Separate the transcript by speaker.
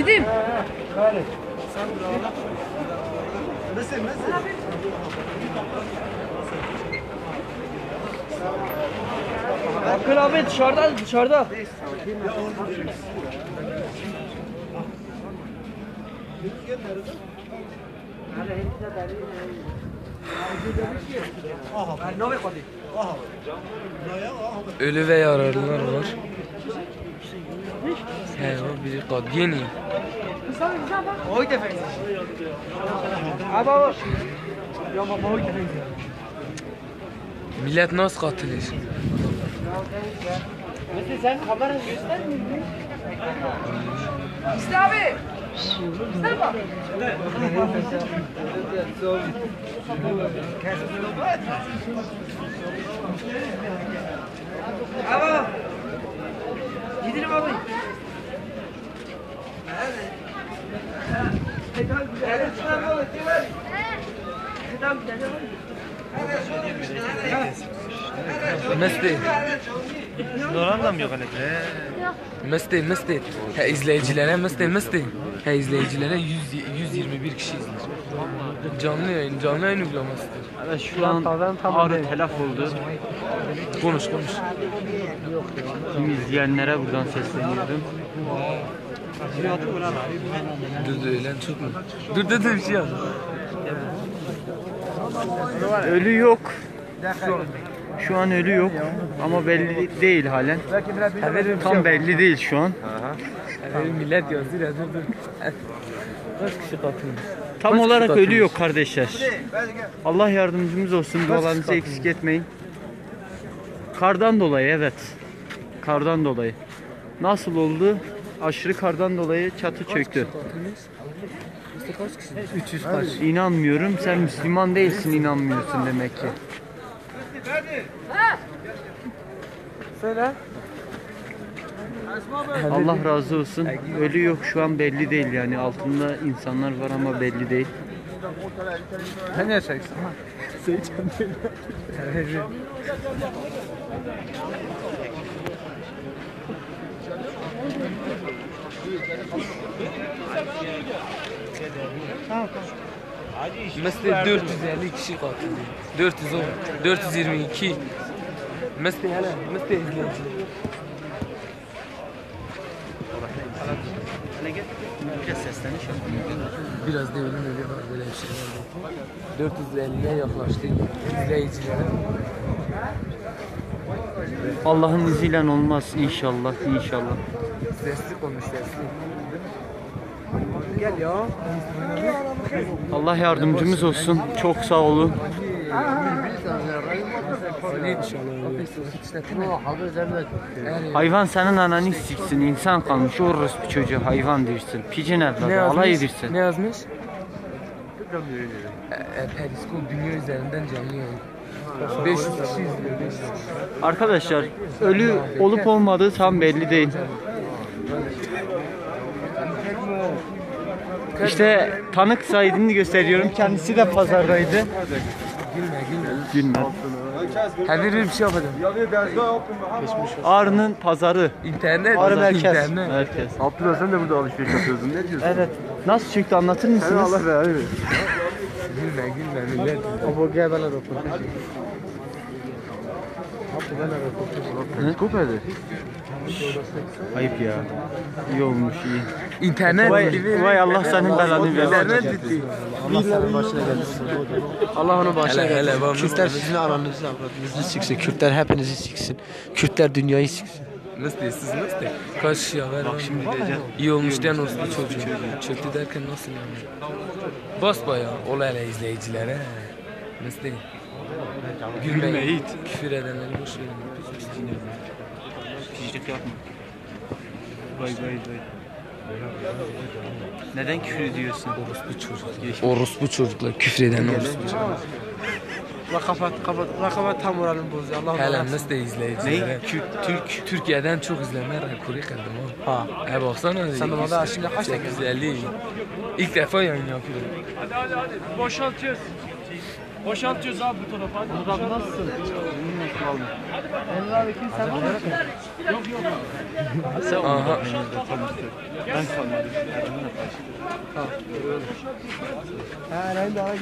Speaker 1: Gideyim. Akın abi dışarıda dışarıda.
Speaker 2: Ölü ve yararlılar var. He o biri Kadiyeni.
Speaker 1: Oy defensi. Abi abi. Ya baba oy defensi.
Speaker 2: Millet nasıl katılır?
Speaker 1: Mesela sen kamera göstermiyor musun? İşte abi. İşte bak. Abi.
Speaker 3: Mı yok hele?
Speaker 2: Mesti, Mesti. He izleyicilere Mesti, Mesti. He izleyicilere 100, 121 kişi izler. Canlı yayın, canlı yayın uygulamasıdır.
Speaker 3: Evet şu an ağrı telaf oldu.
Speaker 2: Konuş, konuş.
Speaker 3: Tüm izleyenlere buradan sesleniyorum.
Speaker 2: Dur dur ölen çok mu? Dur dur dur bir şey yap.
Speaker 3: Ölü yok. Şu an ölü yok ama belli değil halen. Tam belli değil şu an.
Speaker 2: Millet yazıyor ya dur dur. Kaç kişi katılmış?
Speaker 3: Tam
Speaker 2: Kaç
Speaker 3: olarak ölü yok kardeşler. Allah yardımcımız olsun. Dualarınızı eksik etmeyin. Kardan dolayı evet. Kardan dolayı. Nasıl oldu? Aşırı kardan dolayı çatı çöktü.
Speaker 2: İşte kaç kişi? 300 kaç?
Speaker 3: İnanmıyorum. Sen Müslüman değilsin inanmıyorsun demek ki.
Speaker 2: Söyle.
Speaker 3: Allah razı olsun. Ölü yok şu an belli değil yani. Altında insanlar var ama belli değil.
Speaker 2: Sen ne yapacaksın? Mesela 450 kişi katıldı. 410, 422. Mesela hele, mesela izleyici.
Speaker 3: Biraz sesleniş
Speaker 2: Biraz ölüm ölü var böyle bir şeyler var. 450'ye yaklaştı izleyicilere.
Speaker 3: Allah'ın izniyle olmaz inşallah inşallah.
Speaker 2: Sesli konuş sesli.
Speaker 1: Gel ya.
Speaker 3: Allah yardımcımız olsun. Çok sağ olun. Hayvan senin ananı siksin. insan kalmış. Orospu çocuğu hayvan dersin. Picin evladı. Alay edirsin.
Speaker 2: Ne yazmış? Periskop dünya üzerinden canlı yayın. 500 kişi izliyor 500 kişi.
Speaker 3: Arkadaşlar ölü olup olmadığı tam belli değil. İşte tanık Said'ini gösteriyorum. Kendisi de pazardaydı.
Speaker 2: Gülme gülme.
Speaker 3: Gülme.
Speaker 2: Ha bir bir şey yapacağım.
Speaker 3: Ağrı'nın pazarı.
Speaker 2: İnternet.
Speaker 3: Ağrı merkez.
Speaker 2: internet.
Speaker 3: Merkez.
Speaker 4: Abdullah sen de burada alışveriş yapıyordun. Ne diyorsun?
Speaker 3: Evet. Nasıl çıktı anlatır mısınız?
Speaker 4: Allah razı olsun.
Speaker 2: Gülme gülme millet.
Speaker 4: Abo gel bana Teleskop nerede?
Speaker 3: Ayıp ya. İyi olmuş iyi.
Speaker 2: İnternet.
Speaker 3: Vay, vay Allah senin belanı versin.
Speaker 2: İnternet bitti.
Speaker 4: Allah senin başına gelsin. Allah onun başına
Speaker 2: Hele,
Speaker 4: gelsin.
Speaker 2: bak,
Speaker 4: Kürtler sizin ananızı avradınızı siksin. Kürtler hepinizi siksin. Kürtler dünyayı siksin.
Speaker 2: Nasıl siz nasıl? Kaç kişi haber var?
Speaker 4: şimdi diyeceğim.
Speaker 2: İyi olmuş diyen olsun çocuğu. Çöktü derken nasıl yani? Bas bayağı. Ol hele izleyicilere. Nasıl değil? Gülme,
Speaker 3: Yiğit.
Speaker 2: Küfür edenleri boş verin.
Speaker 3: Pişlik yapma. Vay vay vay. Neden küfür ediyorsun?
Speaker 2: Orospu çocuklar. Orospu çocuklar. Küfür eden orospu çocuklar.
Speaker 4: La kapat kapat. La kapat tam moralimi bozuyor. Allah
Speaker 2: Hele
Speaker 4: razı
Speaker 2: nasıl da.
Speaker 3: Ne? Kürt, Türk.
Speaker 2: Türkiye'den çok izleme rekoru kırdım ha.
Speaker 4: Ha.
Speaker 2: He baksana.
Speaker 4: Sen normalde şimdi kaç dakika?
Speaker 2: 850. İlk defa yayın yapıyorum.
Speaker 5: Boşaltıyoruz abi bu tarafa.
Speaker 3: Murat nasılsın? Bilmiyorum kalma. Emre abi kim sen mi? Yok yok. Sen
Speaker 2: Aha.
Speaker 3: Ben kalmadım.
Speaker 1: Ha, ben daha